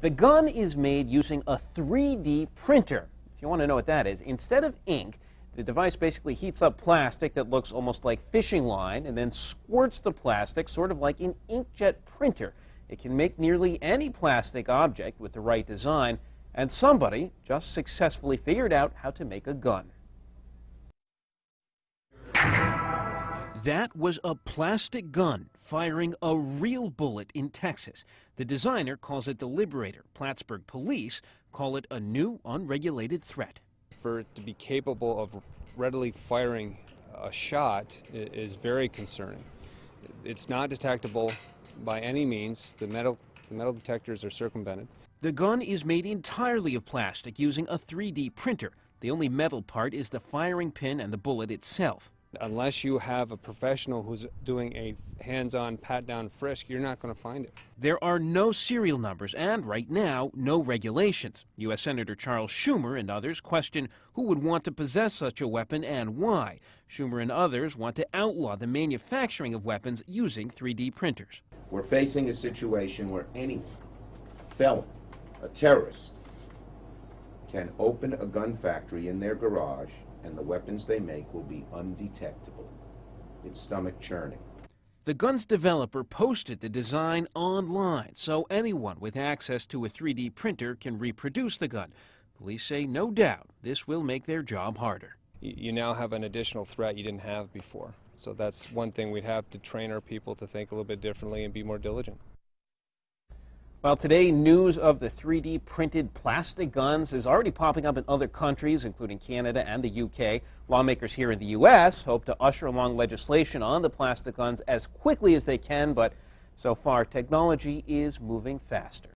The gun is made using a 3D printer. If you want to know what that is, instead of ink, the device basically heats up plastic that looks almost like fishing line and then squirts the plastic sort of like an inkjet printer. It can make nearly any plastic object with the right design, and somebody just successfully figured out how to make a gun. That was a plastic gun firing a real bullet in Texas. The designer calls it the Liberator. Plattsburgh police call it a new unregulated threat. For it to be capable of readily firing a shot is very concerning. It's not detectable by any means. The metal, the metal detectors are circumvented. The gun is made entirely of plastic using a 3D printer. The only metal part is the firing pin and the bullet itself. Unless you have a professional who's doing a hands-on pat-down frisk, you're not going to find it. There are no serial numbers and, right now, no regulations. U.S. Senator Charles Schumer and others question who would want to possess such a weapon and why. Schumer and others want to outlaw the manufacturing of weapons using 3D printers. We're facing a situation where any felon, a terrorist, can open a gun factory in their garage and the weapons they make will be undetectable. It's stomach churning. The gun's developer posted the design online, so anyone with access to a 3D printer can reproduce the gun. Police say no doubt this will make their job harder. You now have an additional threat you didn't have before. So that's one thing we'd have to train our people to think a little bit differently and be more diligent. Well, today, news of the 3D printed plastic guns is already popping up in other countries, including Canada and the UK. Lawmakers here in the U.S. hope to usher along legislation on the plastic guns as quickly as they can, but so far, technology is moving faster.